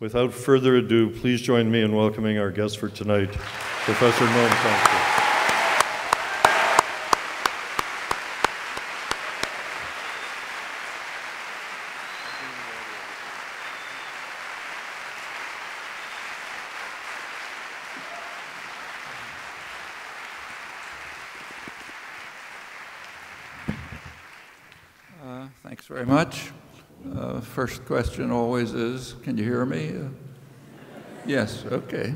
Without further ado, please join me in welcoming our guest for tonight, Professor Chomsky. Uh, Thanks very much. First question always is, can you hear me? Uh, Yes, okay.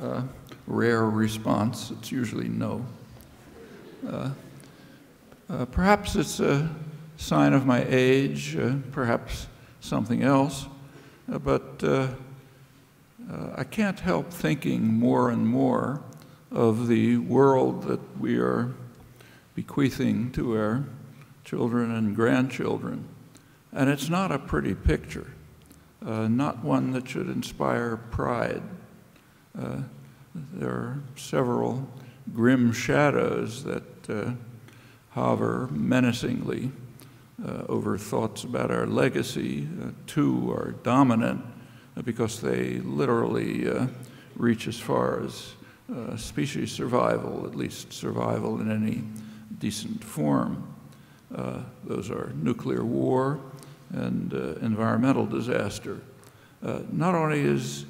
Uh, Rare response, it's usually no. Uh, uh, Perhaps it's a sign of my age, uh, perhaps something else, but I can't help thinking more and more of the world that we are bequeathing to our children and grandchildren. And it's not a pretty picture, uh, not one that should inspire pride. Uh, there are several grim shadows that uh, hover menacingly uh, over thoughts about our legacy. Uh, two are dominant uh, because they literally reach as far as species survival, at least survival in any decent form. Those are nuclear war and uh, environmental disaster. Uh, not only is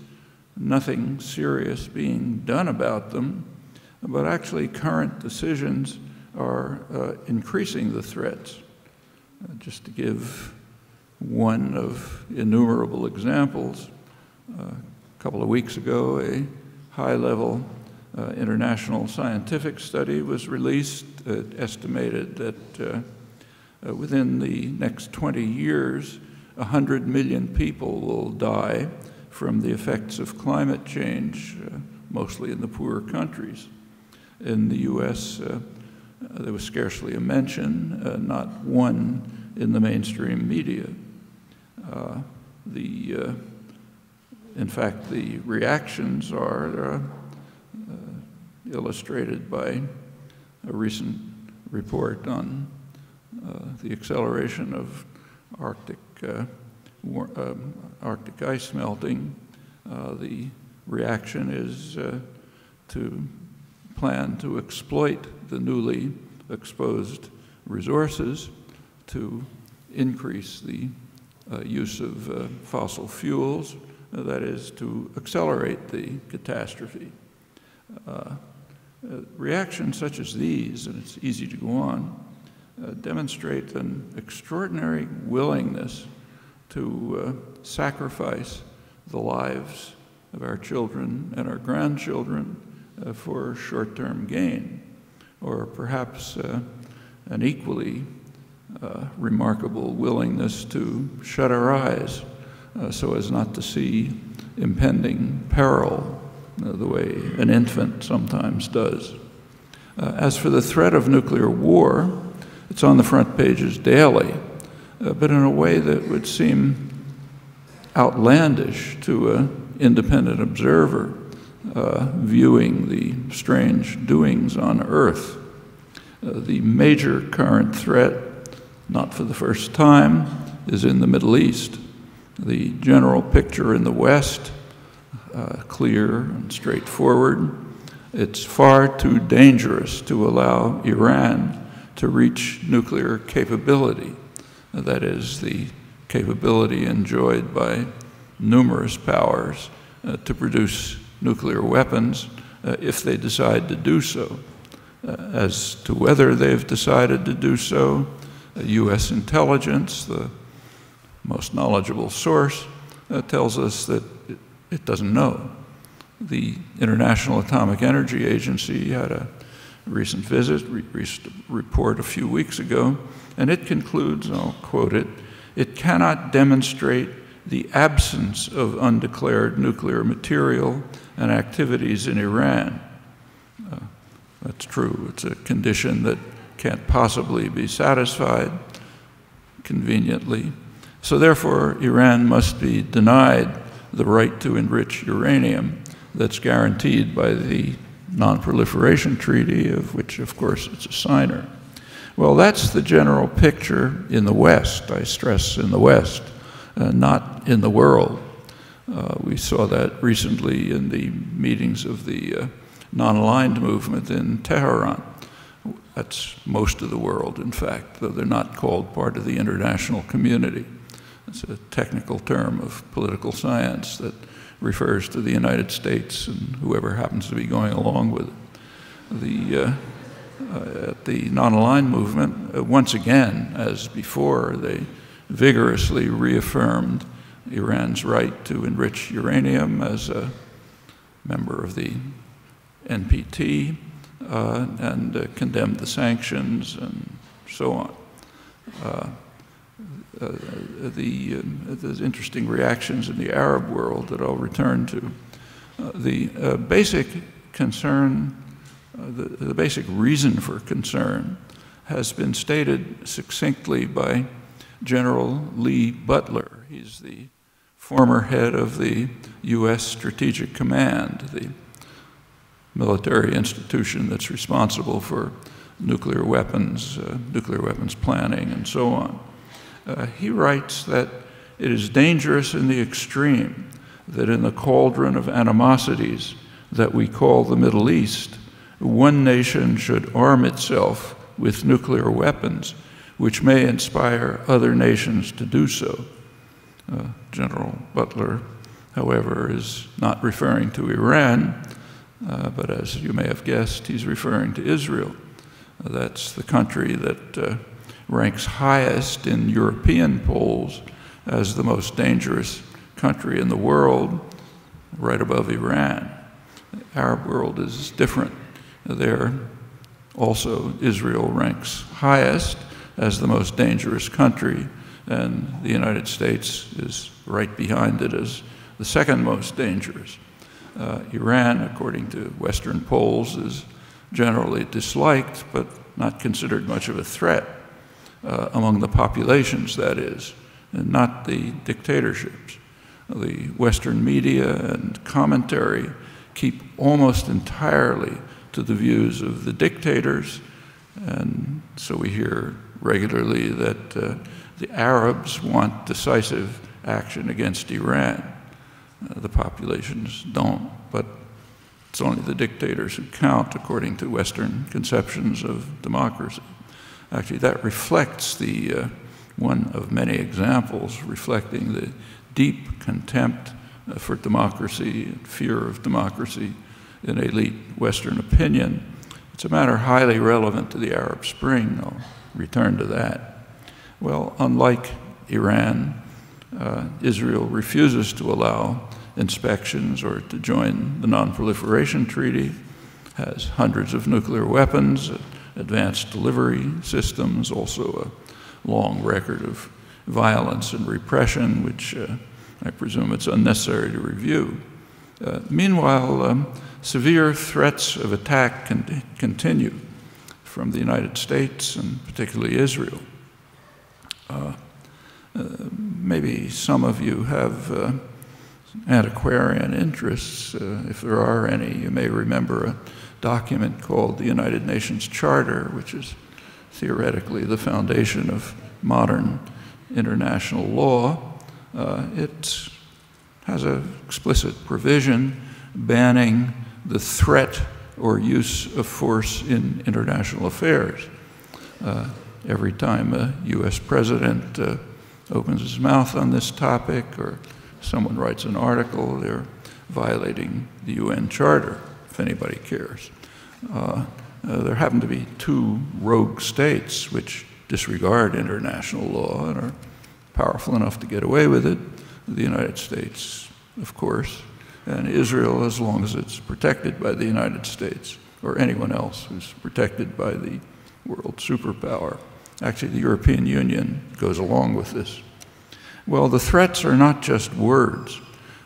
nothing serious being done about them, but actually current decisions are uh, increasing the threats. Uh, just to give one of innumerable examples, uh, a couple of weeks ago, a high-level uh, international scientific study was released. It estimated that uh, uh, within the next 20 years, 100 million people will die from the effects of climate change, uh, mostly in the poorer countries. In the US, uh, there was scarcely a mention, uh, not one in the mainstream media. Uh, the, uh, in fact, the reactions are uh, illustrated by a recent report on uh, the acceleration of Arctic, uh, um, Arctic ice melting. Uh, the reaction is to plan to exploit the newly exposed resources to increase the uh, use of uh, fossil fuels, uh, that is, to accelerate the catastrophe. reactions such as these, and it's easy to go on, uh, demonstrate an extraordinary willingness to uh, sacrifice the lives of our children and our grandchildren uh, for short term gain, or perhaps uh, an equally uh, remarkable willingness to shut our eyes uh, so as not to see impending peril the way an infant sometimes does. as for the threat of nuclear war, it's on the front pages daily, uh, but in a way that would seem outlandish to an independent observer uh, viewing the strange doings on Earth. Uh, the major current threat, not for the first time, is in the Middle East. The general picture in the West, uh, clear and straightforward. It's far too dangerous to allow Iran to reach nuclear capability. That is, the capability enjoyed by numerous powers uh, to produce nuclear weapons uh, if they decide to do so. Uh, as to whether they've decided to do so, U.S. Uh, intelligence, the most knowledgeable source, uh, tells us that it, it doesn't know. The International Atomic Energy Agency had a recent visit, re recent report a few weeks ago, and it concludes, I'll quote it, it cannot demonstrate the absence of undeclared nuclear material and activities in Iran. Uh, that's true. It's a condition that can't possibly be satisfied conveniently. So therefore, Iran must be denied the right to enrich uranium that's guaranteed by the Non-Proliferation Treaty, of which, of course, it's a signer. Well, that's the general picture in the West, I stress in the West, uh, not in the world. Uh, we saw that recently in the meetings of the uh, non-aligned movement in Tehran. That's most of the world, in fact, though they're not called part of the international community. It's a technical term of political science that refers to the United States and whoever happens to be going along with it. The, uh, uh, the non-aligned movement, uh, once again, as before, they vigorously reaffirmed Iran's right to enrich uranium as a member of the NPT uh, and uh, condemned the sanctions and so on. Uh, uh the, um, there's interesting reactions in the Arab world that I'll return to. Uh, the basic concern, the, the basic reason for concern has been stated succinctly by General Lee Butler. He's the former head of the U.S. Strategic Command, the military institution that's responsible for nuclear weapons, uh, nuclear weapons planning, and so on. Uh, he writes that it is dangerous in the extreme that in the cauldron of animosities that we call the Middle East, one nation should arm itself with nuclear weapons, which may inspire other nations to do so. Uh, General Butler, however, is not referring to Iran, uh, but as you may have guessed, he's referring to Israel. Uh, that's the country that uh, ranks highest in European polls as the most dangerous country in the world, right above Iran. The Arab world is different. There, also, Israel ranks highest as the most dangerous country, and the United States is right behind it as the second most dangerous. Uh, Iran, according to Western polls, is generally disliked, but not considered much of a threat uh, among the populations, that is, and not the dictatorships. The Western media and commentary keep almost entirely to the views of the dictators, and so we hear regularly that uh, the Arabs want decisive action against Iran. Uh, the populations don't, but it's only the dictators who count according to Western conceptions of democracy. Actually, that reflects the uh, one of many examples reflecting the deep contempt uh, for democracy and fear of democracy in elite Western opinion. It's a matter highly relevant to the Arab Spring. I'll return to that. Well, unlike Iran, uh, Israel refuses to allow inspections or to join the Non-Proliferation Treaty, has hundreds of nuclear weapons, advanced delivery systems, also a long record of violence and repression, which uh, I presume it's unnecessary to review. Uh, meanwhile, um, severe threats of attack con continue from the United States and particularly Israel. Uh, uh maybe some of you have uh, antiquarian interests, uh, if there are any, you may remember a document called the United Nations Charter, which is theoretically the foundation of modern international law. Uh, it has an explicit provision banning the threat or use of force in international affairs. Uh, every time a U.S. president uh, opens his mouth on this topic or someone writes an article, they're violating the UN Charter, if anybody cares. Uh, uh, there happen to be two rogue states which disregard international law and are powerful enough to get away with it. The United States, of course, and Israel, as long as it's protected by the United States or anyone else who's protected by the world superpower. Actually, the European Union goes along with this. Well, the threats are not just words.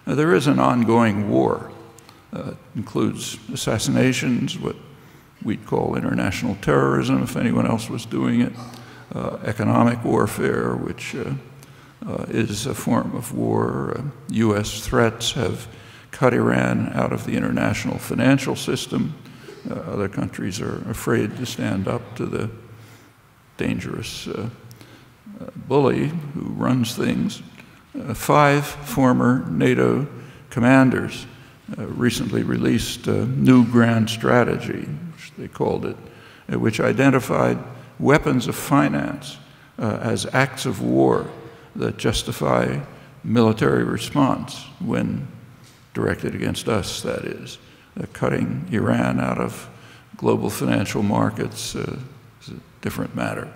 Uh, there is an ongoing war. Uh, includes assassinations, what we'd call international terrorism if anyone else was doing it, uh, economic warfare, which uh, uh, is a form of war. U.S. Uh, threats have cut Iran out of the international financial system. other countries are afraid to stand up to the dangerous bully who runs things. Uh, five former NATO commanders uh, recently released a new grand strategy, which they called it, uh, which identified weapons of finance uh, as acts of war that justify military response when directed against us, that is. Uh, cutting Iran out of global financial markets uh, is a different matter.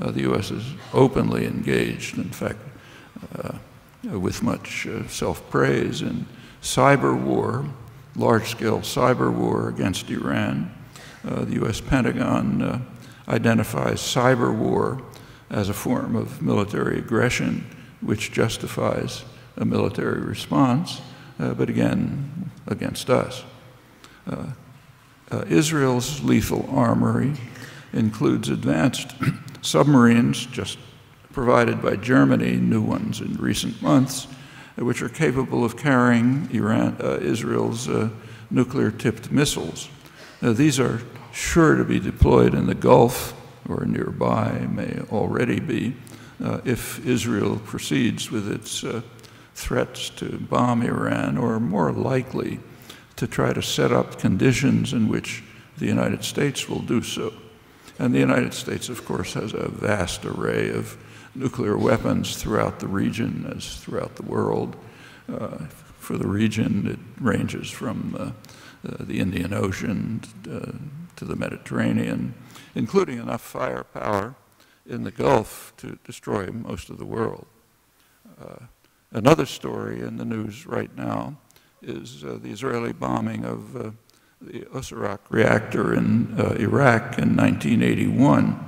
Uh, the U.S. is openly engaged, in fact, uh, with much uh, self-praise in cyber war, large-scale cyber war against Iran. Uh, the U.S. Pentagon identifies cyber war as a form of military aggression which justifies a military response, uh, but again, against us. Uh, uh, Israel's lethal armory includes advanced submarines, just provided by Germany, new ones in recent months, uh, which are capable of carrying Iran, uh, Israel's uh, nuclear-tipped missiles. these are sure to be deployed in the Gulf or nearby, may already be, uh, if Israel proceeds with its uh, threats to bomb Iran, or more likely to try to set up conditions in which the United States will do so. And the United States, of course, has a vast array of nuclear weapons throughout the region as throughout the world. Uh, for the region, it ranges from uh, uh, the Indian Ocean uh, to the Mediterranean, including enough firepower in the Gulf to destroy most of the world. Uh, another story in the news right now is uh, the Israeli bombing of uh, the Osirak reactor in uh, Iraq in 1981.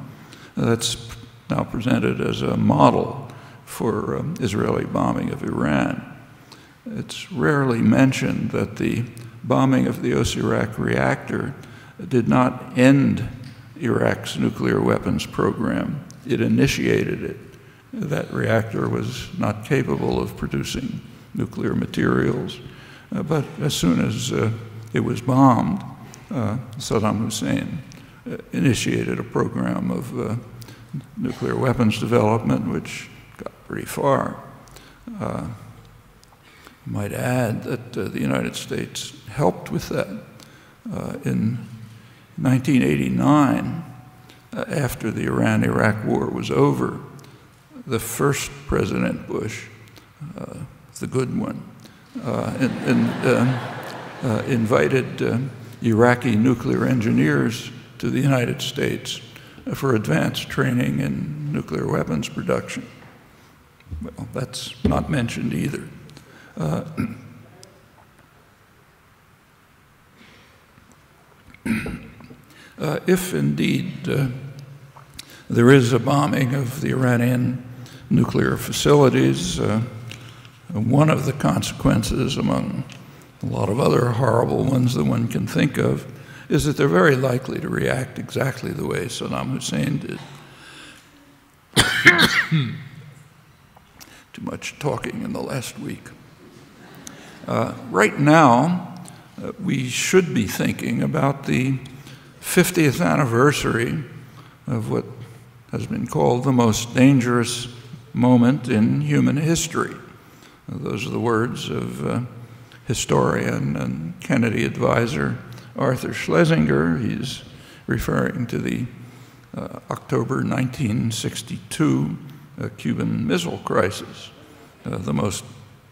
That's now presented as a model for um, Israeli bombing of Iran. It's rarely mentioned that the bombing of the Osirak reactor did not end Iraq's nuclear weapons program. It initiated it. That reactor was not capable of producing nuclear materials. Uh, but as soon as uh, it was bombed, uh, Saddam Hussein uh, initiated a program of uh, nuclear weapons development, which got pretty far. Uh, I might add that the United States helped with that. in 1989, after the Iran-Iraq war was over, the first President Bush, the good one, uh, and, and uh, uh, invited Iraqi nuclear engineers to the United States for advanced training in nuclear weapons production. Well, that's not mentioned either. Uh, uh, if indeed uh, there is a bombing of the Iranian nuclear facilities, one of the consequences, among a lot of other horrible ones that one can think of, is that they're very likely to react exactly the way Saddam Hussein did. Too much talking in the last week. Uh, right now, uh, we should be thinking about the 50th anniversary of what has been called the most dangerous moment in human history. Those are the words of uh, historian and Kennedy advisor Arthur Schlesinger. He's referring to the uh, October 1962 uh, Cuban Missile Crisis, uh, the most,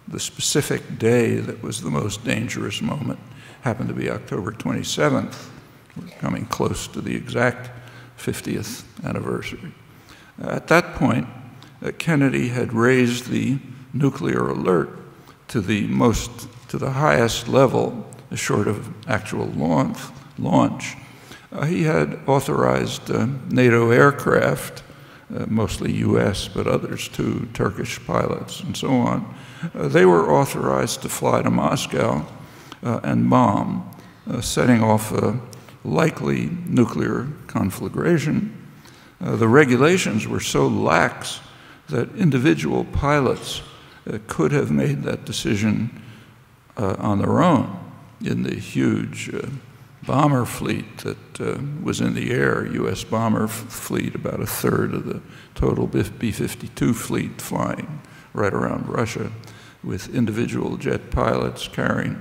the specific day that was the most dangerous moment happened to be October 27th. We're coming close to the exact 50th anniversary. at that point, uh, Kennedy had raised the nuclear alert to the most, to the highest level, short of actual launch. launch. Uh, he had authorized uh, NATO aircraft, uh, mostly US, but others too, Turkish pilots and so on. Uh, they were authorized to fly to Moscow uh, and bomb, uh, setting off a likely nuclear conflagration. the regulations were so lax that individual pilots could have made that decision uh, on their own in the huge uh, bomber fleet that uh, was in the air, U.S. bomber fleet, about a third of the total B-52 fleet flying right around Russia. with individual jet pilots carrying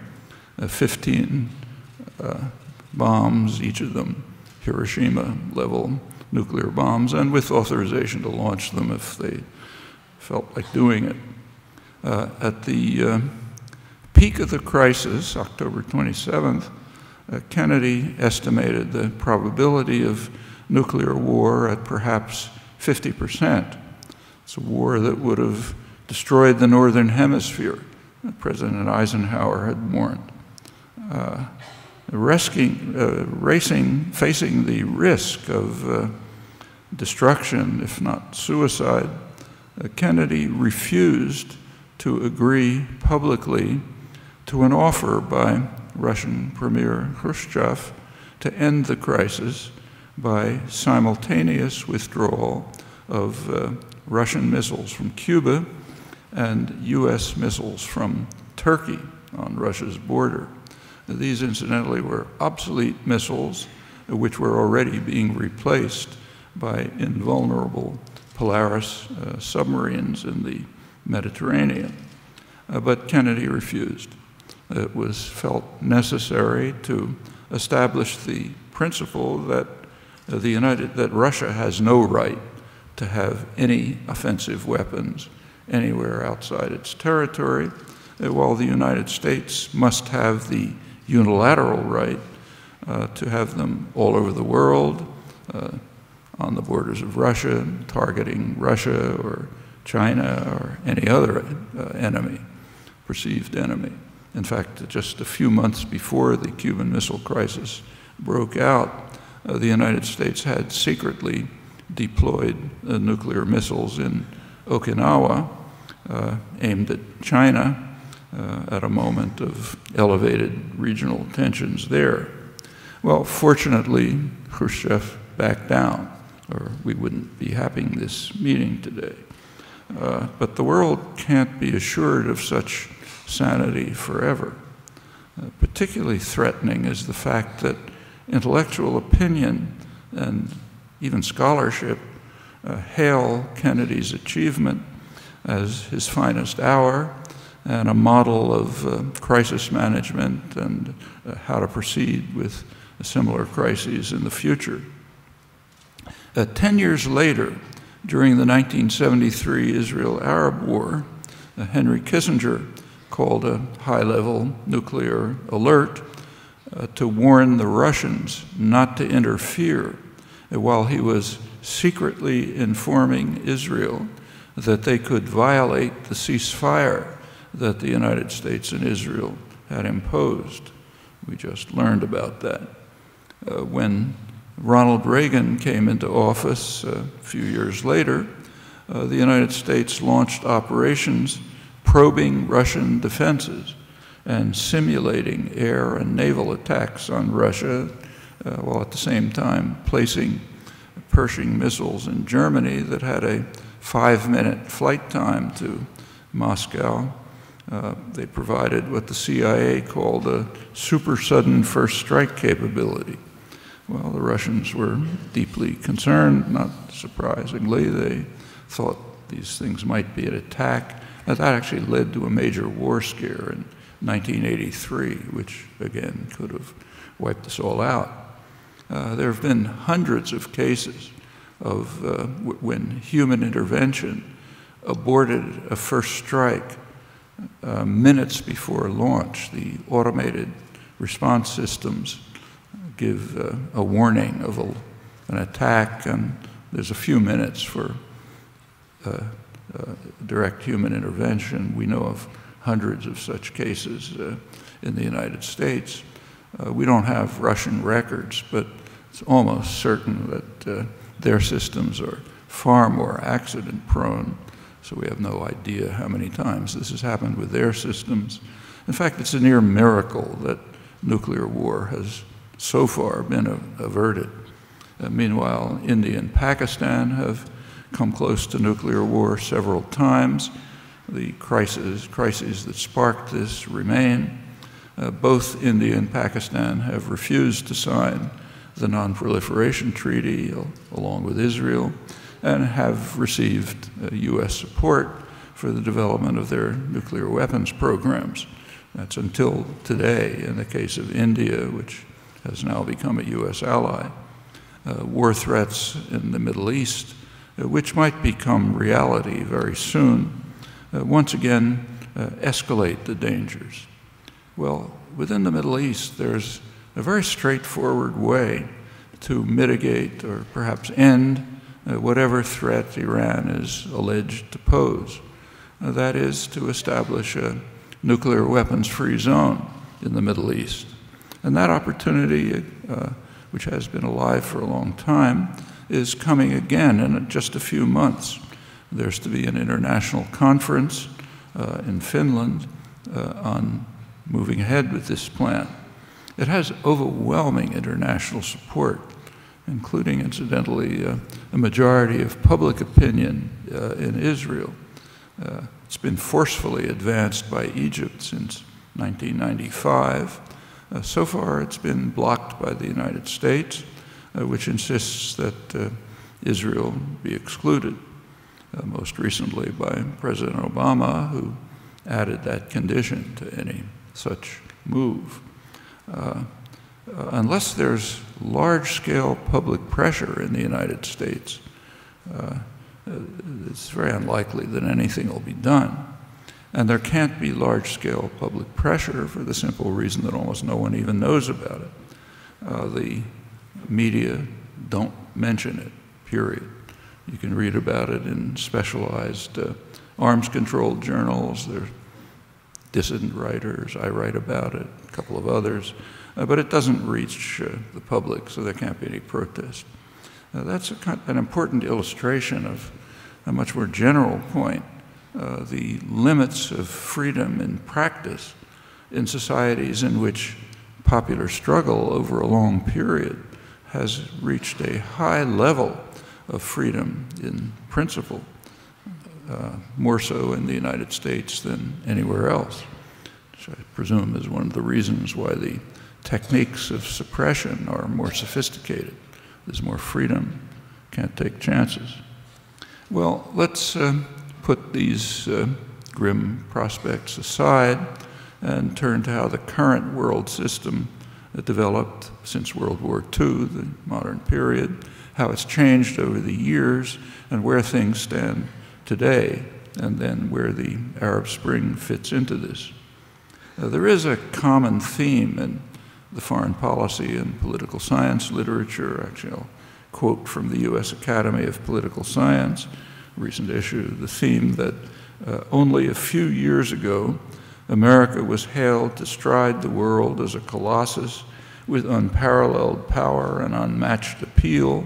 uh, 15 uh, bombs, each of them Hiroshima level nuclear bombs, and with authorization to launch them if they felt like doing it. Uh, at the uh, peak of the crisis, October 27th, uh, Kennedy estimated the probability of nuclear war at perhaps 50%. It's a war that would have destroyed the Northern Hemisphere, President Eisenhower had warned. Uh, uh, racing, facing the risk of uh, destruction, if not suicide, uh, Kennedy refused to agree publicly to an offer by Russian Premier Khrushchev to end the crisis by simultaneous withdrawal of uh, Russian missiles from Cuba and U.S. missiles from Turkey on Russia's border. These, incidentally, were obsolete missiles which were already being replaced by invulnerable Polaris uh, submarines in the Mediterranean. Uh, but Kennedy refused. It was felt necessary to establish the principle that the United, that Russia has no right to have any offensive weapons anywhere outside its territory, while the United States must have the unilateral right uh, to have them all over the world, uh, on the borders of Russia, targeting Russia or China or any other uh, enemy, perceived enemy. In fact, just a few months before the Cuban Missile Crisis broke out, uh, the United States had secretly deployed uh, nuclear missiles in Okinawa uh, aimed at China uh, at a moment of elevated regional tensions there. Well, fortunately, Khrushchev backed down, or we wouldn't be having this meeting today. Uh, but the world can't be assured of such sanity forever. Uh, particularly threatening is the fact that intellectual opinion and even scholarship uh, hail Kennedy's achievement as his finest hour and a model of uh, crisis management and uh, how to proceed with a similar crises in the future. Uh, ten years later, during the 1973 Israel Arab War, uh, Henry Kissinger called a high level nuclear alert uh, to warn the Russians not to interfere while he was secretly informing Israel that they could violate the ceasefire that the United States and Israel had imposed. We just learned about that. Uh, when Ronald Reagan came into office uh, a few years later, uh, the United States launched operations probing Russian defenses and simulating air and naval attacks on Russia, uh, while at the same time placing Pershing missiles in Germany that had a five minute flight time to Moscow. Uh, they provided what the CIA called a super sudden first strike capability. Well, the Russians were deeply concerned, not surprisingly. They thought these things might be an attack. That actually led to a major war scare in 1983, which again could have wiped us all out. Uh, there have been hundreds of cases of uh, when human intervention aborted a first strike uh, minutes before launch, the automated response systems give uh, a warning of a, an attack, and there's a few minutes for uh, uh direct human intervention. We know of hundreds of such cases uh, in the United States. Uh, we don't have Russian records, but it's almost certain that their systems are far more accident prone so we have no idea how many times this has happened with their systems. In fact, it's a near miracle that nuclear war has so far been averted. Uh, meanwhile, India and Pakistan have come close to nuclear war several times. The crises, crises that sparked this remain. Uh, both India and Pakistan have refused to sign the Non-Proliferation Treaty, along with Israel and have received uh, U.S. support for the development of their nuclear weapons programs. That's until today, in the case of India, which has now become a U.S. ally. Uh, war threats in the Middle East, which might become reality very soon, uh, once again uh, escalate the dangers. Well, within the Middle East, there's a very straightforward way to mitigate or perhaps end uh, whatever threat Iran is alleged to pose. Uh, that is to establish a nuclear weapons free zone in the Middle East. And that opportunity, uh, which has been alive for a long time, is coming again in just a few months. There's to be an international conference uh, in Finland uh, on moving ahead with this plan. It has overwhelming international support, including, incidentally, uh, a majority of public opinion uh, in Israel. Uh, it's been forcefully advanced by Egypt since 1995. Uh, so far, it's been blocked by the United States, which insists that uh, Israel be excluded, uh, most recently by President Obama, who added that condition to any such move. Uh, uh, unless there's large scale public pressure in the United States, it's very unlikely that anything will be done. And there can't be large scale public pressure for the simple reason that almost no one even knows about it. Uh, the media don't mention it, period. You can read about it in specialized uh, arms control journals. There's dissident writers. I write about it, a couple of others. Uh, but it doesn't reach uh, the public, so there can't be any protest. Uh, that's a, an important illustration of a much more general point uh, the limits of freedom in practice in societies in which popular struggle over a long period has reached a high level of freedom in principle, uh, more so in the United States than anywhere else, which I presume is one of the reasons why the techniques of suppression are more sophisticated. There's more freedom, can't take chances. Well, let's uh, put these uh, grim prospects aside and turn to how the current world system developed since World War II, the modern period, how it's changed over the years, and where things stand today, and then where the Arab Spring fits into this. There is a common theme in the foreign policy and political science literature. Actually, I'll quote from the U.S. Academy of Political Science recent issue, the theme that uh, only a few years ago, America was hailed to stride the world as a colossus with unparalleled power and unmatched appeal,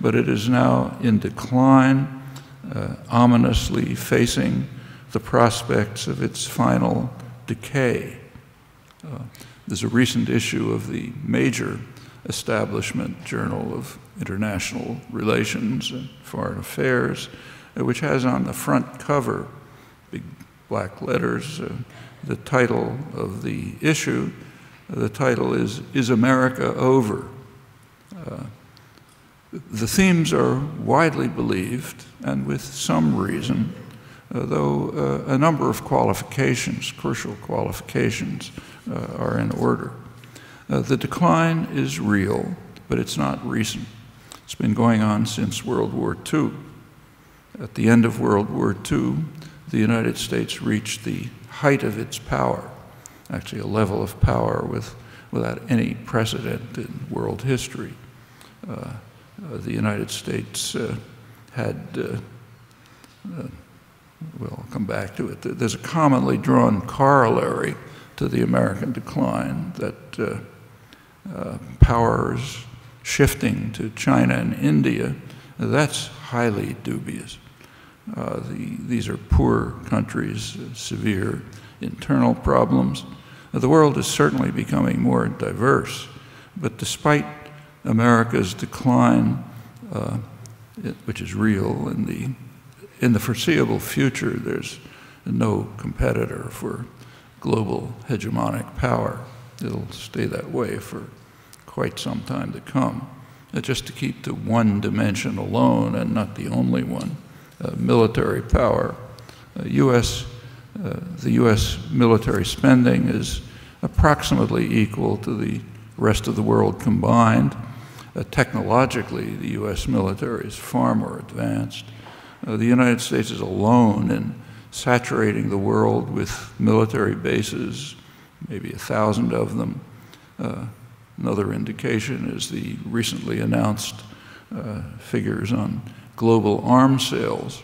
but it is now in decline, uh, ominously facing the prospects of its final decay. Uh, there's a recent issue of the major establishment Journal of International Relations and Foreign Affairs uh, which has on the front cover, big black letters, uh, the title of the issue. The title is Is America Over? Uh, the themes are widely believed, and with some reason, uh, though uh, a number of qualifications, crucial qualifications, uh, are in order. the decline is real, but it's not recent. It's been going on since World War II. At the end of World War II, the United States reached the height of its power, actually, a level of power with, without any precedent in world history. Uh, uh, the United States uh, had, uh, well, I'll come back to it. There's a commonly drawn corollary to the American decline that powers shifting to China and India, that's highly dubious. Uh, the, these are poor countries, severe internal problems. Uh, the world is certainly becoming more diverse, but despite America's decline, uh, it, which is real, in the, in the foreseeable future, there's no competitor for global hegemonic power. It'll stay that way for quite some time to come. Uh, just to keep to one dimension alone and not the only one military power Uh, US, uh, the U.S. military spending is approximately equal to the rest of the world combined. Uh, technologically, the U.S. military is far more advanced. Uh, the United States is alone in saturating the world with military bases, maybe a thousand of them. Uh, another indication is the recently announced uh, figures on global arms sales.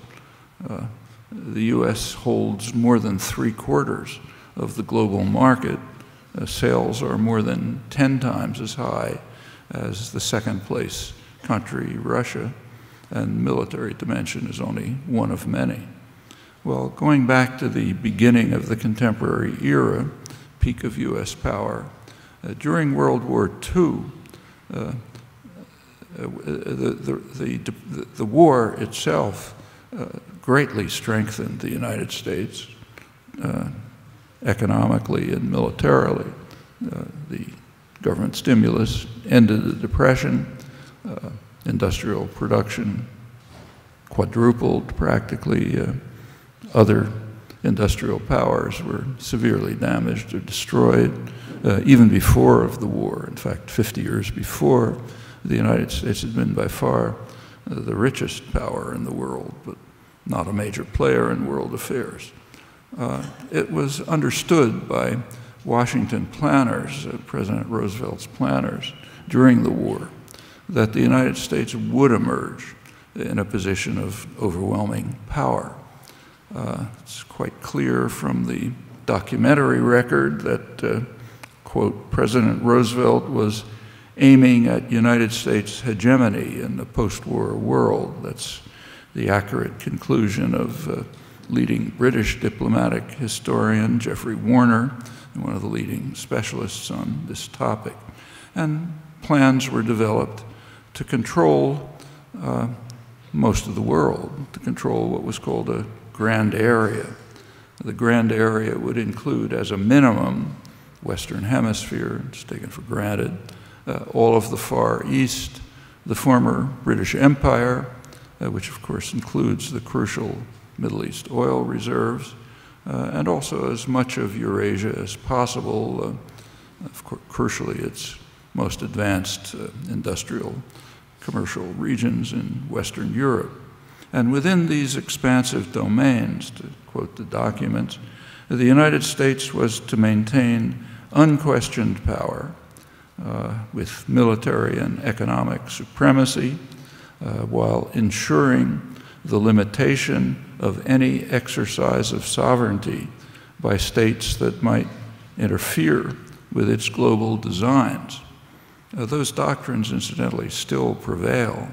Uh, the U.S. holds more than three quarters of the global market. Uh, sales are more than 10 times as high as the second place country, Russia, and military dimension is only one of many. Well, going back to the beginning of the contemporary era, peak of U.S. power, uh, during World War II, the, the, the, war itself uh, greatly strengthened the United States uh, economically and militarily. Uh, the government stimulus ended the Depression, industrial production quadrupled practically. Other industrial powers were severely damaged or destroyed uh, even before of the war. In fact, 50 years before, the United States had been by far the richest power in the world, but not a major player in world affairs. Uh, it was understood by Washington planners, uh, President Roosevelt's planners, during the war, that the United States would emerge in a position of overwhelming power. Uh, it's quite clear from the documentary record that, uh, quote, President Roosevelt was aiming at United States hegemony in the post-war world. That's the accurate conclusion of uh, leading British diplomatic historian Geoffrey Warner, one of the leading specialists on this topic. And plans were developed to control uh, most of the world, to control what was called a grand area. The grand area would include, as a minimum, Western Hemisphere, it's taken for granted, uh, all of the Far East, the former British Empire, uh, which of course includes the crucial Middle East oil reserves, uh, and also as much of Eurasia as possible. Uh, of course, crucially, its most advanced uh, industrial commercial regions in Western Europe. And within these expansive domains, to quote the documents, the United States was to maintain unquestioned power with military and economic supremacy uh, while ensuring the limitation of any exercise of sovereignty by states that might interfere with its global designs. Uh, those doctrines, incidentally, still prevail,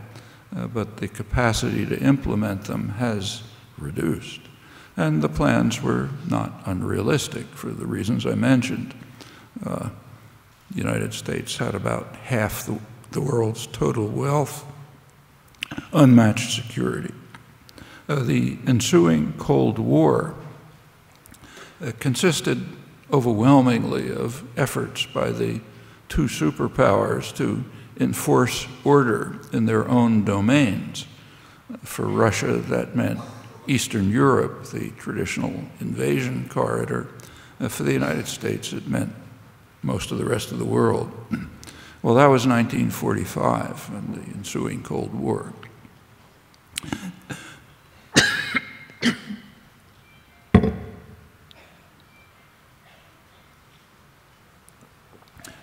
uh, but the capacity to implement them has reduced. And the plans were not unrealistic for the reasons I mentioned. Uh, the United States had about half the, the world's total wealth, unmatched security. Uh, the ensuing Cold War uh, consisted overwhelmingly of efforts by the two superpowers to enforce order in their own domains. For Russia, that meant Eastern Europe, the traditional invasion corridor. Uh, for the United States, it meant most of the rest of the world. Well, that was 1945 and the ensuing Cold War.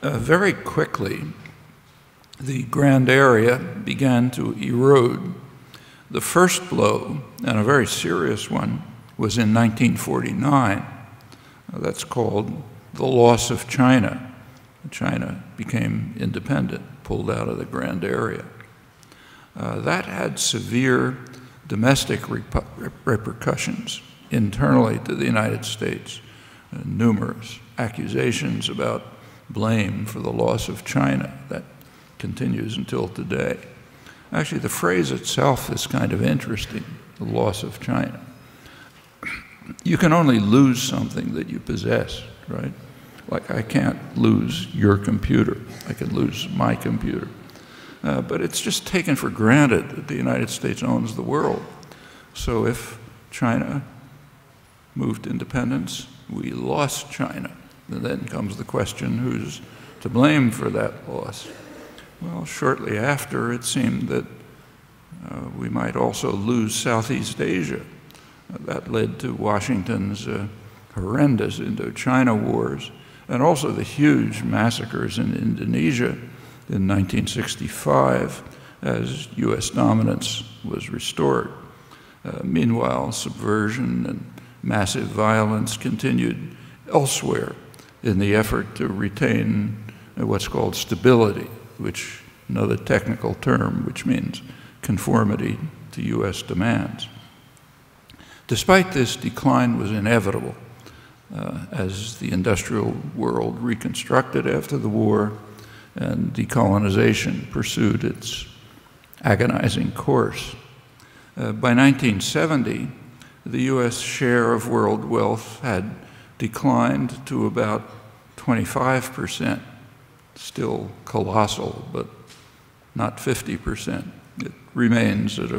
Uh, very quickly, the grand area began to erode. The first blow, and a very serious one, was in 1949. Uh, that's called the loss of China. China became independent, pulled out of the grand area. Uh, that had severe domestic repercussions internally to the United States. Uh, numerous accusations about blame for the loss of China. That continues until today. Actually, the phrase itself is kind of interesting the loss of China. You can only lose something that you possess, right? Like, I can't lose your computer, I can lose my computer. Uh, but it's just taken for granted that the United States owns the world. So if China moved independence, we lost China. And then comes the question who's to blame for that loss? Well, shortly after, it seemed that uh, we might also lose Southeast Asia. Uh, that led to Washington's uh, horrendous Indochina wars and also the huge massacres in Indonesia in 1965 as U.S. dominance was restored. Uh, meanwhile, subversion and massive violence continued elsewhere in the effort to retain what's called stability, which another technical term, which means conformity to U.S. demands. Despite this, decline was inevitable uh, as the industrial world reconstructed after the war and decolonization pursued its agonizing course. Uh, by 1970, the U.S. share of world wealth had declined to about 25 percent, still colossal, but not 50 percent. It remains at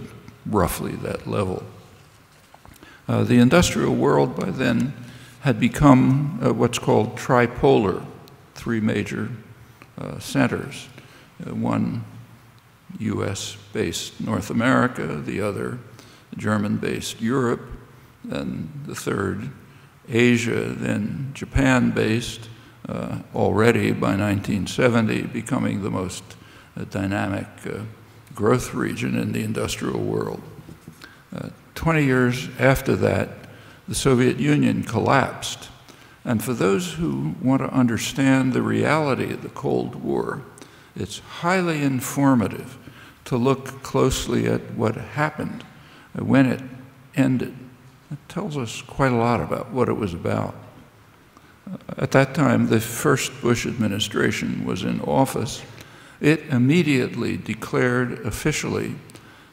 roughly that level. Uh, the industrial world by then had become uh, what's called tripolar, three major uh, centers. Uh, one US based North America, the other German based Europe, and the third Asia, then Japan based, uh, already by 1970 becoming the most uh, dynamic uh, growth region in the industrial world. 20 years after that, the Soviet Union collapsed. And for those who want to understand the reality of the Cold War, it's highly informative to look closely at what happened when it ended. It tells us quite a lot about what it was about. At that time, the first Bush administration was in office. It immediately declared officially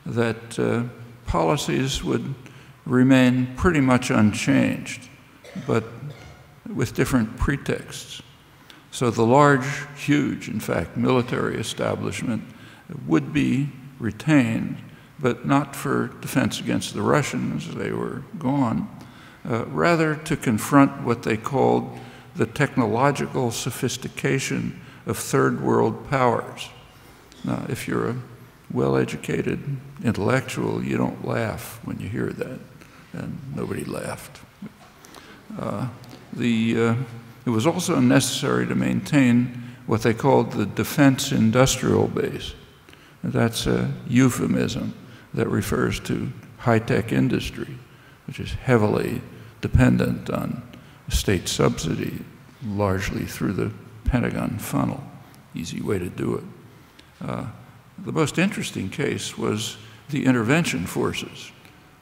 that uh, policies would remain pretty much unchanged, but with different pretexts. So the large, huge, in fact, military establishment would be retained, but not for defense against the Russians, they were gone, uh, rather to confront what they called the technological sophistication of third world powers. Now, if you're a well educated intellectual, you don't laugh when you hear that and nobody laughed. Uh, the, uh, it was also necessary to maintain what they called the defense industrial base. That's a euphemism that refers to high tech industry, which is heavily dependent on state subsidy, largely through the Pentagon funnel. Easy way to do it. Uh, the most interesting case was the intervention forces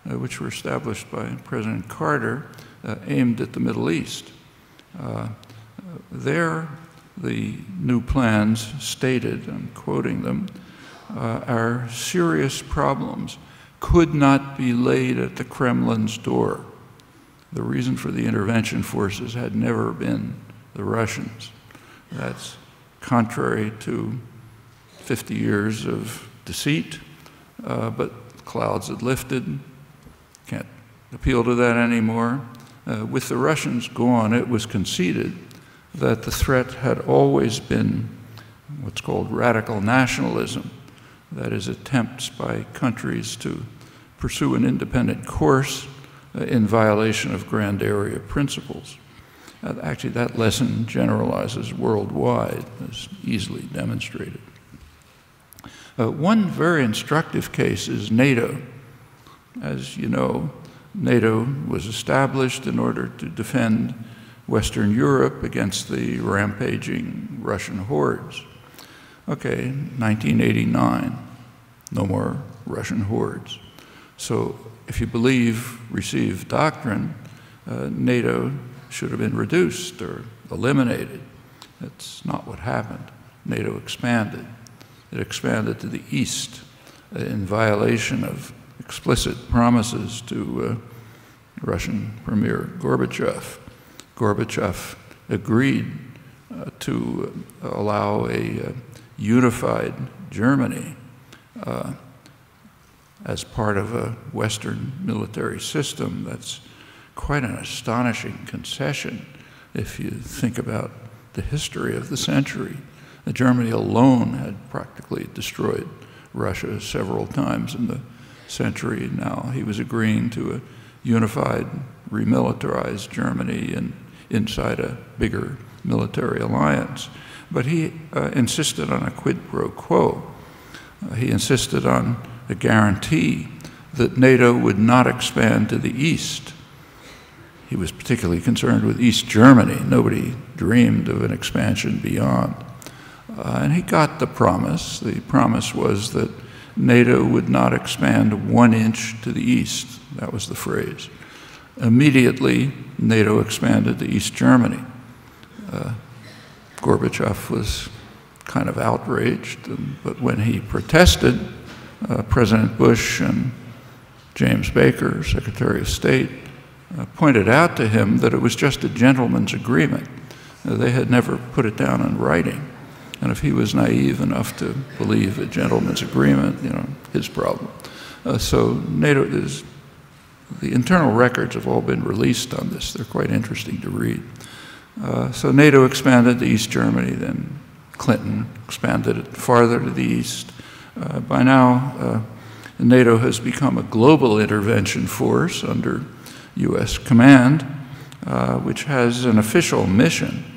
uh, which were established by President Carter, uh, aimed at the Middle East. Uh, there, the new plans stated, I'm quoting them, our serious problems could not be laid at the Kremlin's door. The reason for the intervention forces had never been the Russians. That's contrary to 50 years of deceit, uh, but clouds had lifted, appeal to that anymore. Uh, with the Russians gone, it was conceded that the threat had always been what's called radical nationalism, that is, attempts by countries to pursue an independent course uh, in violation of grand area principles. Uh, actually, that lesson generalizes worldwide, as easily demonstrated. Uh, one very instructive case is NATO. As you know, NATO was established in order to defend Western Europe against the rampaging Russian hordes. Okay, 1989, no more Russian hordes. So if you believe received doctrine, uh, NATO should have been reduced or eliminated. That's not what happened. NATO expanded. It expanded to the east uh, in violation of explicit promises to uh, Russian Premier Gorbachev. Gorbachev agreed uh, to uh, allow a uh, unified Germany uh, as part of a Western military system that's quite an astonishing concession if you think about the history of the century. Germany alone had practically destroyed Russia several times in the century. Now he was agreeing to a unified, remilitarized Germany and inside a bigger military alliance. But he uh, insisted on a quid pro quo. Uh, he insisted on a guarantee that NATO would not expand to the east. He was particularly concerned with East Germany. Nobody dreamed of an expansion beyond. Uh, and he got the promise. The promise was that NATO would not expand one inch to the east. That was the phrase. Immediately, NATO expanded to East Germany. Uh, Gorbachev was kind of outraged, but when he protested, uh, President Bush and James Baker, Secretary of State, uh, pointed out to him that it was just a gentleman's agreement. Uh, they had never put it down in writing. And if he was naive enough to believe a gentleman's agreement, you know, his problem. Uh, so NATO is, the internal records have all been released on this. They're quite interesting to read. Uh, so NATO expanded to East Germany, then Clinton expanded it farther to the east. Uh, by now, uh, NATO has become a global intervention force under U.S. command, uh, which has an official mission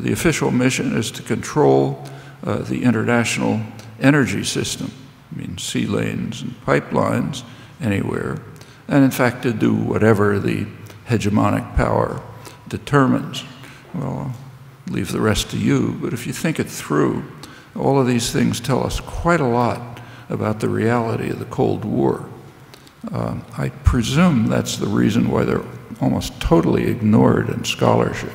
the official mission is to control uh, the international energy system, I mean, sea lanes and pipelines anywhere, and in fact to do whatever the hegemonic power determines. Well, I'll leave the rest to you, but if you think it through, all of these things tell us quite a lot about the reality of the Cold War. Uh, I presume that's the reason why they're almost totally ignored in scholarship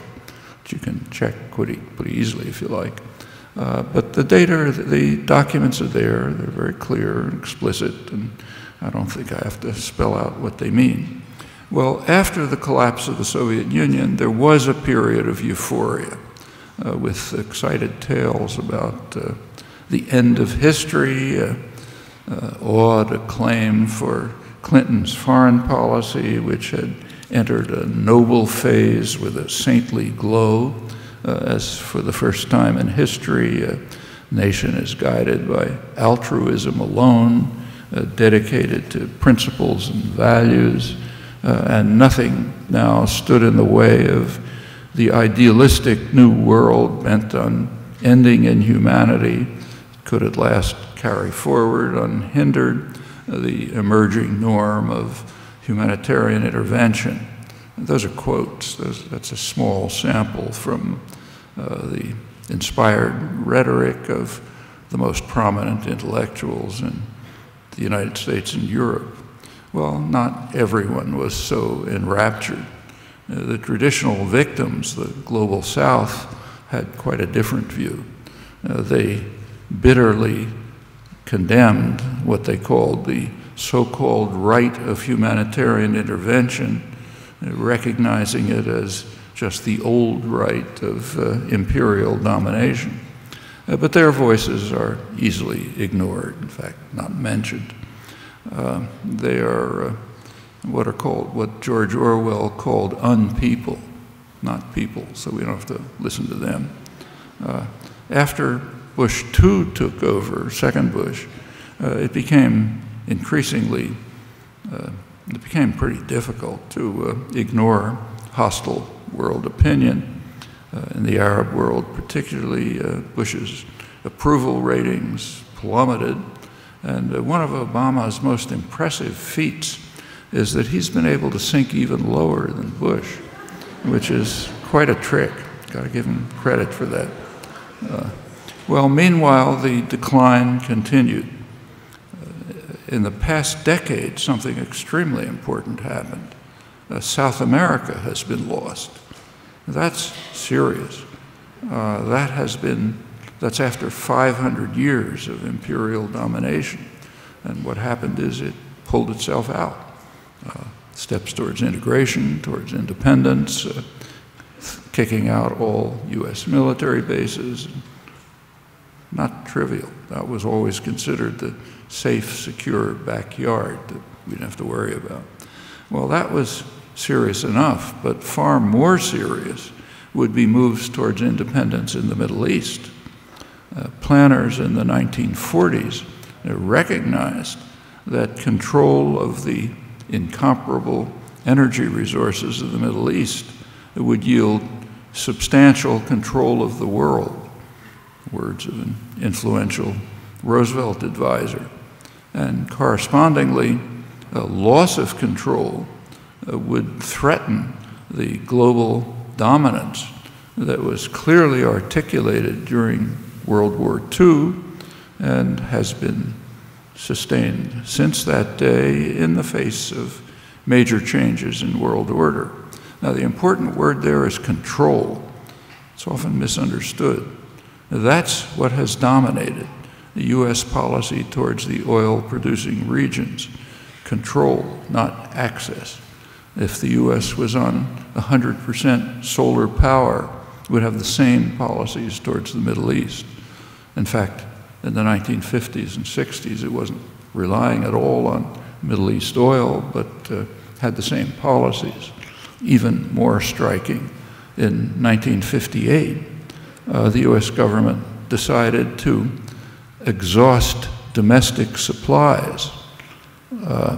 you can check pretty, pretty easily if you like. Uh, but the data, the documents are there, they're very clear and explicit, and I don't think I have to spell out what they mean. Well, after the collapse of the Soviet Union, there was a period of euphoria uh, with excited tales about uh, the end of history, uh, uh, awed acclaim for Clinton's foreign policy, which had entered a noble phase with a saintly glow, uh, as for the first time in history, a nation is guided by altruism alone, uh, dedicated to principles and values, uh, and nothing now stood in the way of the idealistic new world bent on ending inhumanity could at last carry forward unhindered uh, the emerging norm of humanitarian intervention. those are quotes. Those, that's a small sample from uh, the inspired rhetoric of the most prominent intellectuals in the United States and Europe. Well, not everyone was so enraptured. Uh, the traditional victims, the global south, had quite a different view. Uh, they bitterly condemned what they called the so-called right of humanitarian intervention, recognizing it as just the old right of uh, imperial domination. Uh, but their voices are easily ignored, in fact, not mentioned. Uh, they are uh, what are called, what George Orwell called unpeople, not people, so we don't have to listen to them. Uh, after Bush II took over, second Bush, uh, it became increasingly, uh, it became pretty difficult to uh, ignore hostile world opinion. Uh, in the Arab world, particularly, uh, Bush's approval ratings plummeted. And uh, one of Obama's most impressive feats is that he's been able to sink even lower than Bush, which is quite a trick. Got to give him credit for that. Uh, well, meanwhile, the decline continued in the past decade, something extremely important happened. Uh, South America has been lost. That's serious. Uh, that has been, that's after 500 years of imperial domination. And what happened is it pulled itself out. Uh, steps towards integration, towards independence, uh, kicking out all U.S. military bases. Not trivial. That was always considered the safe, secure backyard that we didn't have to worry about. Well, that was serious enough, but far more serious would be moves towards independence in the Middle East. Uh, planners in the 1940s recognized that control of the incomparable energy resources of the Middle East would yield substantial control of the world, words of an influential Roosevelt advisor. And correspondingly, a loss of control uh, would threaten the global dominance that was clearly articulated during World War II and has been sustained since that day in the face of major changes in world order. Now, the important word there is control. It's often misunderstood. That's what has dominated the U.S. policy towards the oil producing regions control, not access. If the U.S. was on 100% solar power, would have the same policies towards the Middle East. In fact, in the 1950s and 60s, it wasn't relying at all on Middle East oil, but uh, had the same policies. Even more striking, in 1958, uh, the US government decided to exhaust domestic supplies uh,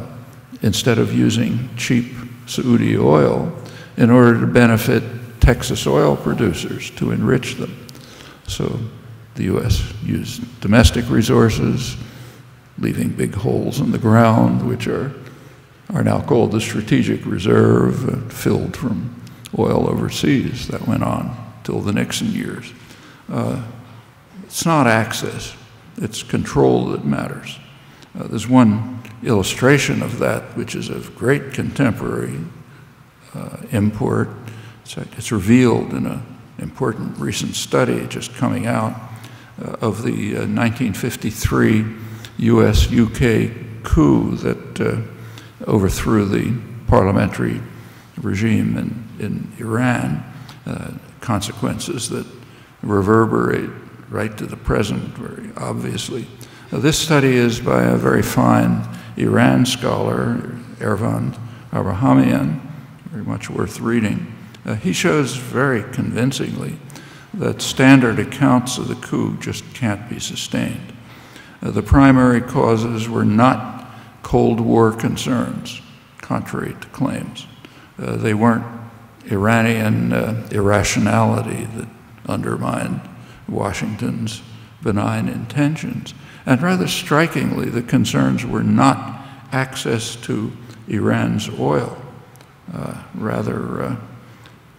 instead of using cheap Saudi oil in order to benefit Texas oil producers to enrich them. So the U.S. used domestic resources, leaving big holes in the ground, which are, are now called the strategic reserve, uh, filled from oil overseas. That went on till the Nixon years. Uh, it's not access, it's control that matters. Uh, there's one illustration of that, which is of great contemporary uh, import. It's, it's, revealed in an important recent study just coming out uh, of the 1953 US UK coup that uh, overthrew the parliamentary regime in, in Iran, uh, consequences that reverberate right to the present very obviously. Uh, this study is by a very fine Iran scholar, Ervand Abrahamian, very much worth reading. Uh, he shows very convincingly that standard accounts of the coup just can't be sustained. Uh, the primary causes were not Cold War concerns, contrary to claims. Uh, they weren't Iranian uh, irrationality that undermined Washington's benign intentions. And rather strikingly, the concerns were not access to Iran's oil, uh, rather uh,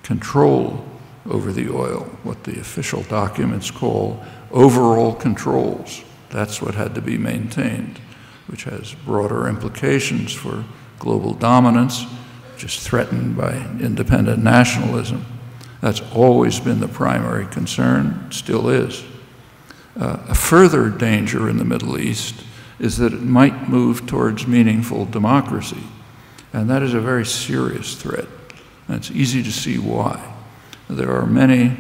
control over the oil, what the official documents call overall controls. That's what had to be maintained, which has broader implications for global dominance, which is threatened by independent nationalism. That's always been the primary concern, still is. Uh, a further danger in the Middle East is that it might move towards meaningful democracy. And that is a very serious threat. And it's easy to see why. There are many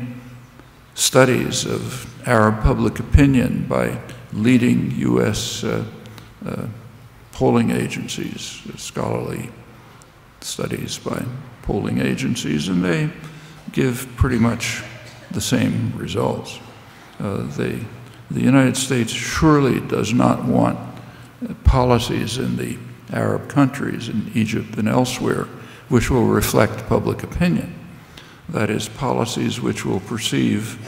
studies of Arab public opinion by leading U.S. Uh, uh, polling agencies, scholarly studies by polling agencies, and they give pretty much the same results. Uh, the United States surely does not want policies in the Arab countries, in Egypt and elsewhere, which will reflect public opinion that is, policies which will perceive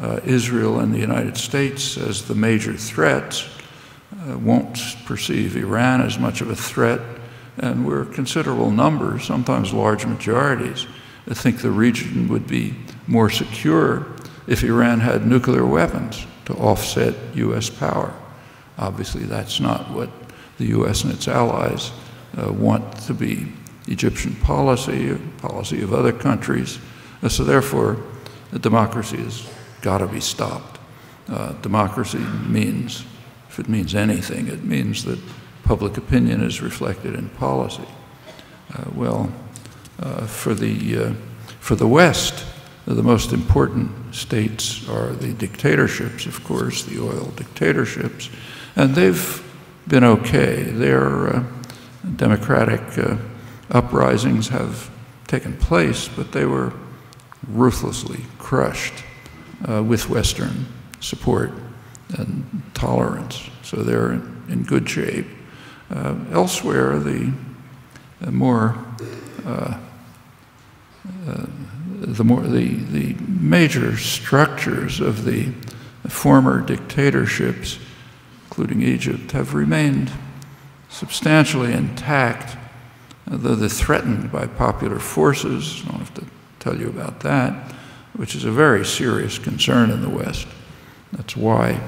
uh, Israel and the United States as the major threats, uh, won't perceive Iran as much of a threat, and where considerable numbers, sometimes large majorities, think the region would be more secure if Iran had nuclear weapons to offset U.S. power. Obviously, that's not what the U.S. and its allies uh, want to be Egyptian policy, policy of other countries, uh, so therefore, democracy has got to be stopped. Uh, democracy means, if it means anything, it means that public opinion is reflected in policy. Uh, well, for, the, uh, for the West, the most important states are the dictatorships, of course, the oil dictatorships, and they've been okay. They're uh, democratic uprisings have taken place, but they were ruthlessly crushed uh, with Western support and tolerance. So they're in good shape. Uh, elsewhere, the, the more uh, uh, the more the, the major structures of the former dictatorships, including Egypt, have remained substantially intact, though they're threatened by popular forces. I don't have to tell you about that, which is a very serious concern in the West. That's why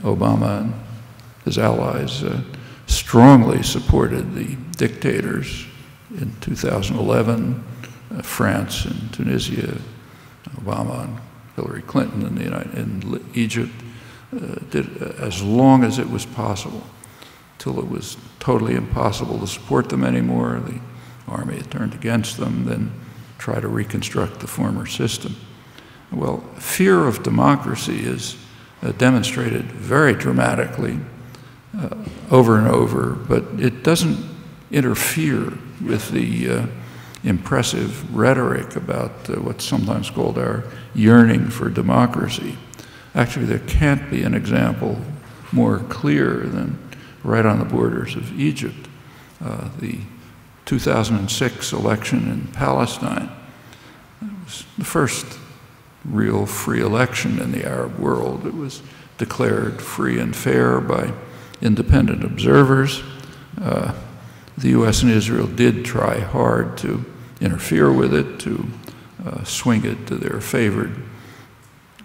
Obama and his allies uh, strongly supported the dictators in 2011, uh, France and Tunisia, Obama and Hillary Clinton in, the United, Egypt, uh, did uh, as long as it was possible, till it was totally impossible to support them anymore. The army turned against them, then try to reconstruct the former system. Well, fear of democracy is uh, demonstrated very dramatically uh, over and over, but it doesn't interfere with the uh, impressive rhetoric about uh, what's sometimes called our yearning for democracy. Actually, there can't be an example more clear than right on the borders of Egypt. Uh, the 2006 election in Palestine It was the first real free election in the Arab world. It was declared free and fair by independent observers. Uh, the U.S. and Israel did try hard to interfere with it, to uh, swing it to their favored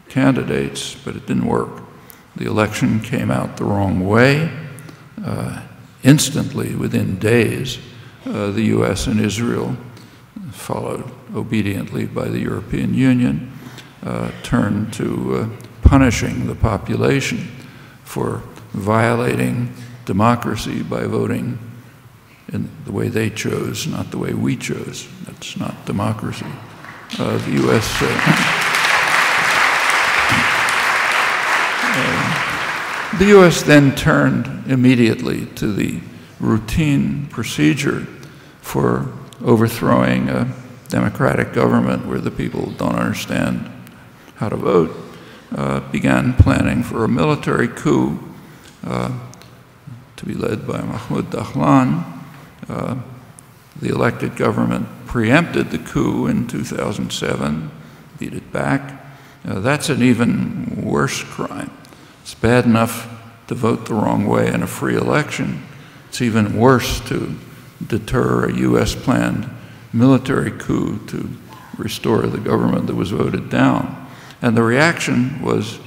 candidates, but it didn't work. The election came out the wrong way. Uh, instantly, within days, uh, the U.S. and Israel, followed obediently by the European Union, uh, turned to uh, punishing the population for violating democracy by voting in the way they chose, not the way we chose. That's not democracy. Uh, the U.S. Uh, uh, the U.S. then turned immediately to the routine procedure for overthrowing a democratic government where the people don't understand how to vote, uh, began planning for a military coup uh, to be led by Mahmoud Dahlan, uh, the elected government preempted the coup in 2007, beat it back. Uh, that's an even worse crime. It's bad enough to vote the wrong way in a free election. It's even worse to deter a U.S. planned military coup to restore the government that was voted down. And the reaction was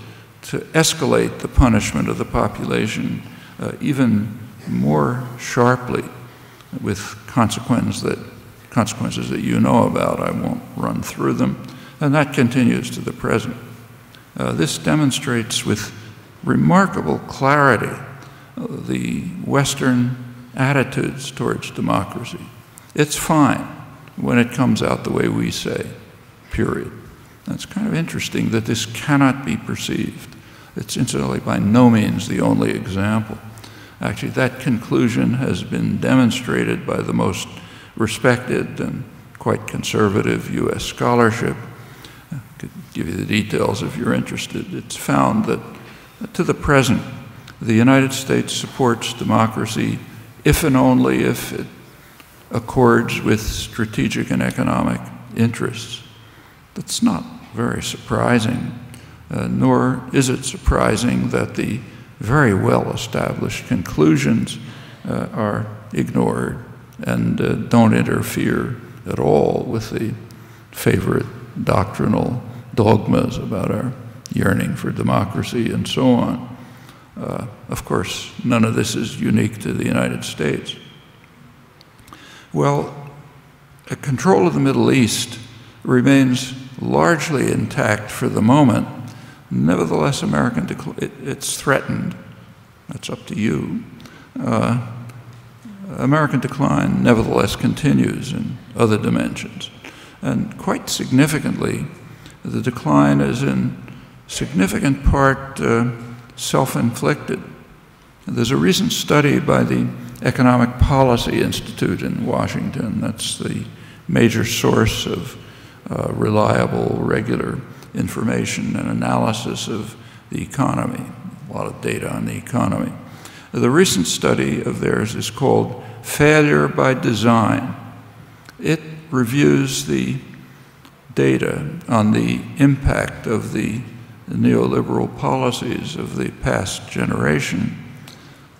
to escalate the punishment of the population uh, even more sharply with consequences that, consequences that you know about. I won't run through them. And that continues to the present. Uh, this demonstrates with remarkable clarity uh, the Western attitudes towards democracy. It's fine when it comes out the way we say, period. It's kind of interesting that this cannot be perceived. It's incidentally by no means the only example. Actually, that conclusion has been demonstrated by the most respected and quite conservative U.S. scholarship. I could give you the details if you're interested. It's found that to the present, the United States supports democracy if and only if it accords with strategic and economic interests. That's not very surprising, uh, nor is it surprising that the very well established conclusions uh, are ignored and uh, don't interfere at all with the favorite doctrinal dogmas about our yearning for democracy and so on. Uh, of course, none of this is unique to the United States. Well, control of the Middle East remains largely intact for the moment Nevertheless, American it, it's threatened. That's up to you. Uh, American decline nevertheless continues in other dimensions. And quite significantly, the decline is in significant part uh, self inflicted. There's a recent study by the Economic Policy Institute in Washington. That's the major source of uh, reliable, regular information and analysis of the economy, a lot of data on the economy. The recent study of theirs is called Failure by Design. It reviews the data on the impact of the neoliberal policies of the past generation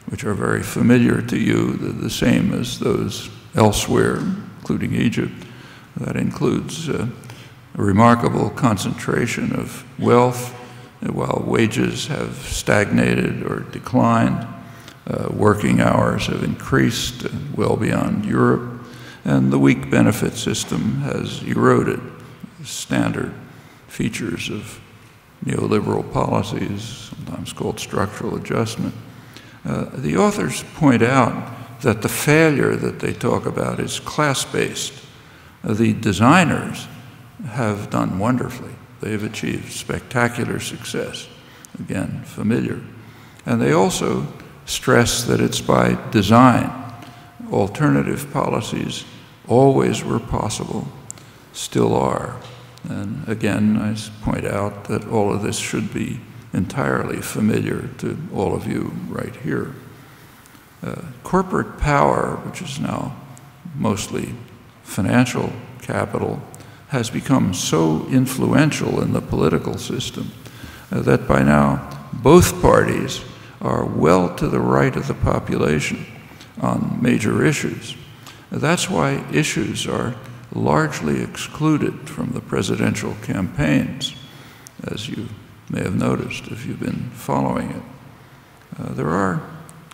which are very familiar to you, They're the same as those elsewhere, including Egypt. That includes uh, a remarkable concentration of wealth, while wages have stagnated or declined. Uh, working hours have increased uh, well beyond Europe, and the weak benefit system has eroded standard features of neoliberal policies, sometimes called structural adjustment. Uh, the authors point out that the failure that they talk about is class-based. Uh, the designers have done wonderfully. They've achieved spectacular success. Again, familiar. And they also stress that it's by design. Alternative policies always were possible, still are. And again, I point out that all of this should be entirely familiar to all of you right here. Uh, corporate power, which is now mostly financial capital, has become so influential in the political system uh, that by now both parties are well to the right of the population on major issues. That's why issues are largely excluded from the presidential campaigns, as you may have noticed if you've been following it. Uh, there are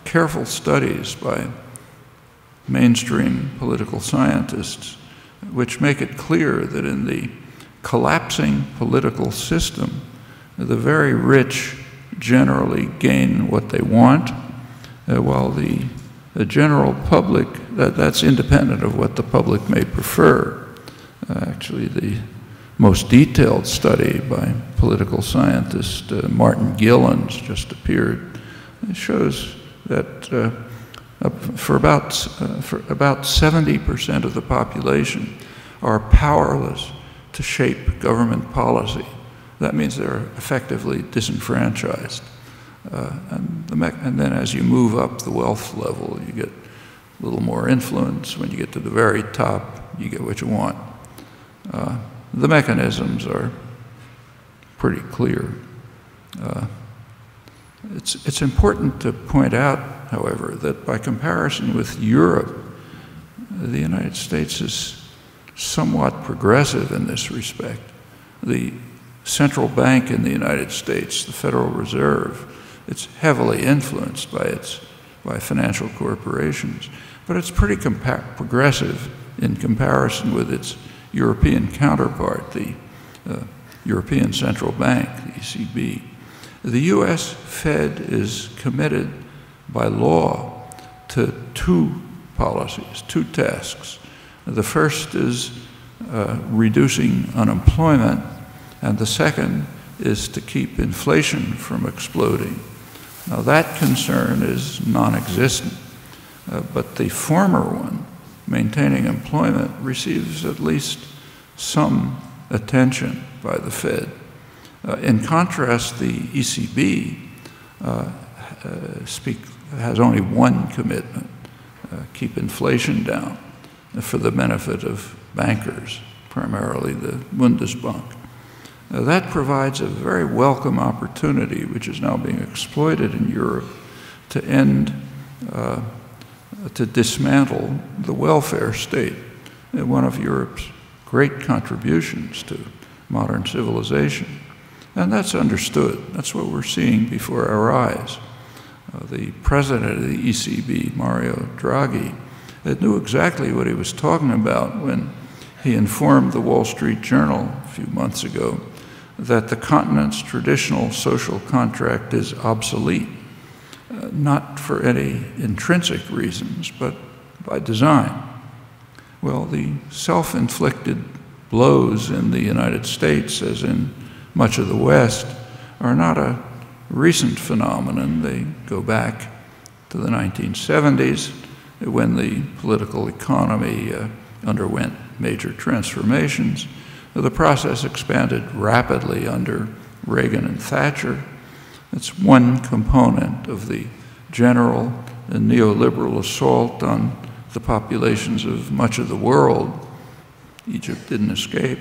careful studies by mainstream political scientists which make it clear that in the collapsing political system, the very rich generally gain what they want, uh, while the, the, general public, that, that's independent of what the public may prefer. Uh, actually, the most detailed study by political scientist uh, Martin Gilens just appeared. It shows that uh, for about, uh, for about 70% of the population are powerless to shape government policy. That means they're effectively disenfranchised. Uh, and, the and then as you move up the wealth level, you get a little more influence. When you get to the very top, you get what you want. Uh, the mechanisms are pretty clear. Uh, it's, it's important to point out, however, that by comparison with Europe, the United States is somewhat progressive in this respect. The central bank in the United States, the Federal Reserve, it's heavily influenced by its by financial corporations, but it's pretty progressive in comparison with its European counterpart, the uh, European Central Bank, the ECB. The US Fed is committed by law to two policies, two tasks. The first is uh, reducing unemployment, and the second is to keep inflation from exploding. Now, that concern is non existent, uh, but the former one maintaining employment receives at least some attention by the Fed. Uh, in contrast, the ECB uh, uh, has only one commitment, uh, keep inflation down for the benefit of bankers, primarily the Bundesbank. Uh, that provides a very welcome opportunity, which is now being exploited in Europe, to end uh, to dismantle the welfare state, one of Europe's great contributions to modern civilization. And that's understood. That's what we're seeing before our eyes. Uh, the president of the ECB, Mario Draghi, knew exactly what he was talking about when he informed the Wall Street Journal a few months ago that the continent's traditional social contract is obsolete not for any intrinsic reasons, but by design. Well, the self inflicted blows in the United States, as in much of the West, are not a recent phenomenon. They go back to the 1970s, when the political economy uh, underwent major transformations. The process expanded rapidly under Reagan and Thatcher. It's one component of the general and neoliberal assault on the populations of much of the world. Egypt didn't escape,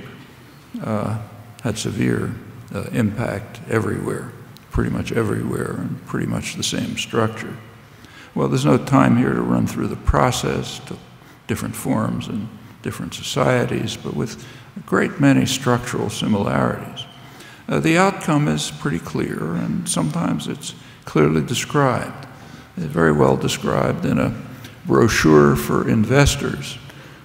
uh, had severe uh, impact everywhere, pretty much everywhere, and pretty much the same structure. Well, there's no time here to run through the process to different forms and different societies, but with a great many structural similarities. Uh, the outcome is pretty clear, and sometimes it's clearly described. It's very well described in a brochure for investors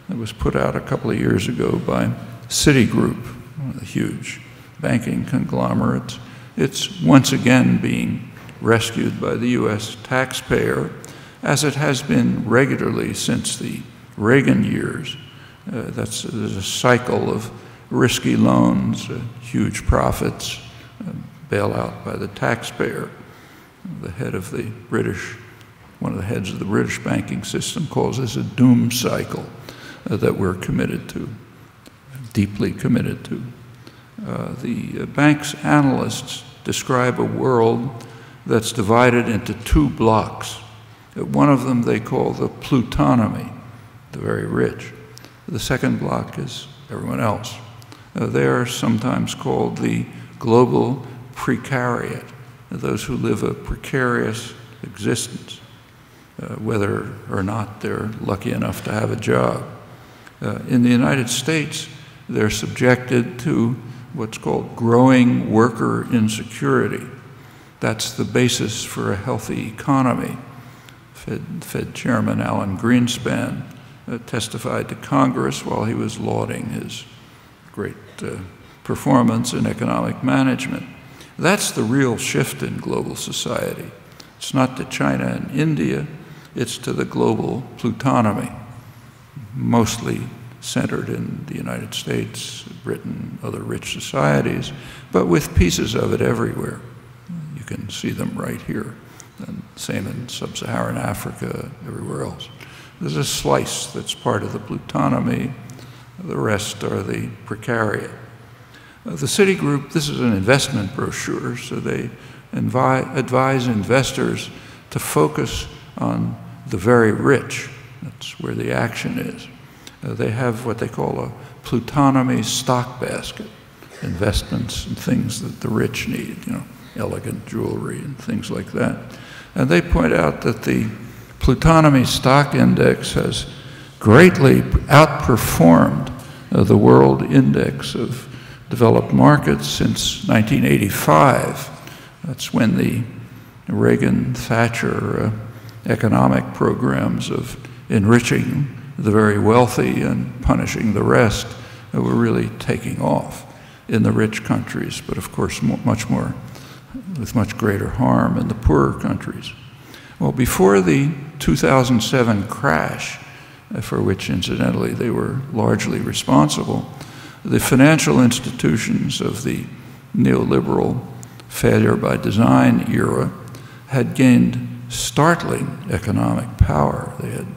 that was put out a couple of years ago by Citigroup, a huge banking conglomerate. It's once again being rescued by the U.S. taxpayer, as it has been regularly since the Reagan years. Uh, that's there's a cycle of risky loans, uh, huge profits, uh, bailout by the taxpayer. The head of the British, one of the heads of the British banking system, calls this a doom cycle uh, that we're committed to, deeply committed to. Uh, the uh, bank's analysts describe a world that's divided into two blocks. One of them they call the plutonomy, the very rich. The second block is everyone else. Uh, they are sometimes called the global precariat, those who live a precarious existence, uh, whether or not they're lucky enough to have a job. Uh, in the United States, they're subjected to what's called growing worker insecurity. That's the basis for a healthy economy. Fed, Fed Chairman Alan Greenspan uh, testified to Congress while he was lauding his great uh, performance in economic management. That's the real shift in global society. It's not to China and India, it's to the global plutonomy, mostly centered in the United States, Britain, other rich societies, but with pieces of it everywhere. You can see them right here, and same in sub-Saharan Africa, everywhere else. There's a slice that's part of the plutonomy, the rest are the precariat. Uh, the Citigroup, this is an investment brochure, so they advise investors to focus on the very rich. That's where the action is. Uh, they have what they call a plutonomy stock basket, investments and things that the rich need, you know, elegant jewelry and things like that. And they point out that the plutonomy stock index has greatly outperformed uh, the world index of developed markets since 1985. That's when the Reagan Thatcher uh, economic programs of enriching the very wealthy and punishing the rest uh, were really taking off in the rich countries, but of course, much more, with much greater harm in the poorer countries. Well, before the 2007 crash, uh, for which incidentally they were largely responsible, the financial institutions of the neoliberal failure by design era had gained startling economic power. They had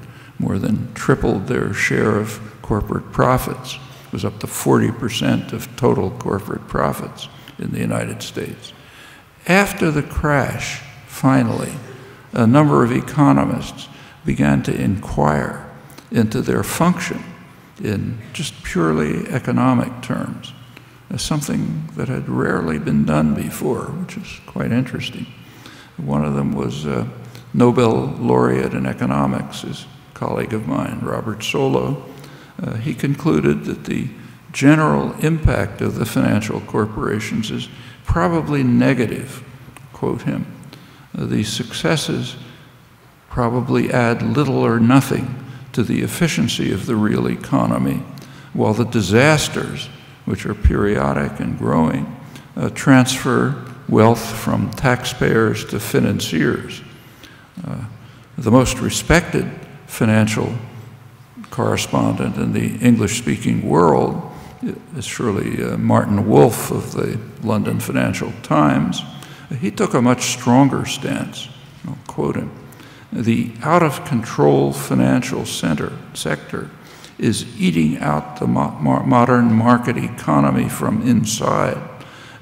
more than tripled their share of corporate profits. It was up to 40% of total corporate profits in the United States. After the crash, finally, a number of economists began to inquire into their function in just purely economic terms, as something that had rarely been done before, which is quite interesting. One of them was a Nobel laureate in economics, his colleague of mine, Robert Solow. Uh, he concluded that the general impact of the financial corporations is probably negative, quote him. Uh, the successes probably add little or nothing to the efficiency of the real economy, while the disasters, which are periodic and growing, uh, transfer wealth from taxpayers to financiers. Uh, the most respected financial correspondent in the English-speaking world is surely uh, Martin Wolf of the London Financial Times. He took a much stronger stance. I'll quote him. The out of control financial center, sector is eating out the mo- modern market economy from inside,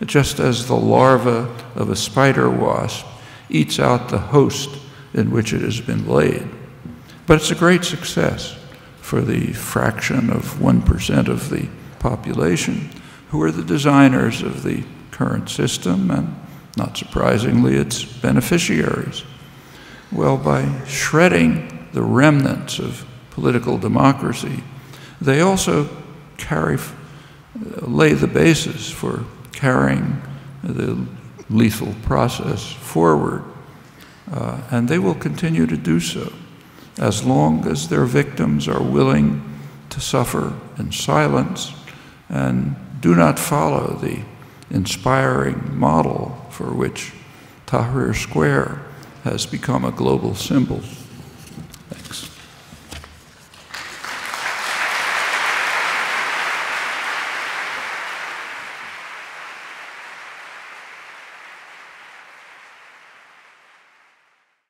just as the larva of a spider wasp eats out the host in which it has been laid. But it's a great success for the fraction of 1% of the population who are the designers of the current system and, not surprisingly, its beneficiaries. Well, by shredding the remnants of political democracy, they also carry, lay the basis for carrying the lethal process forward. Uh, and they will continue to do so as long as their victims are willing to suffer in silence and do not follow the inspiring model for which Tahrir Square has become a global symbol.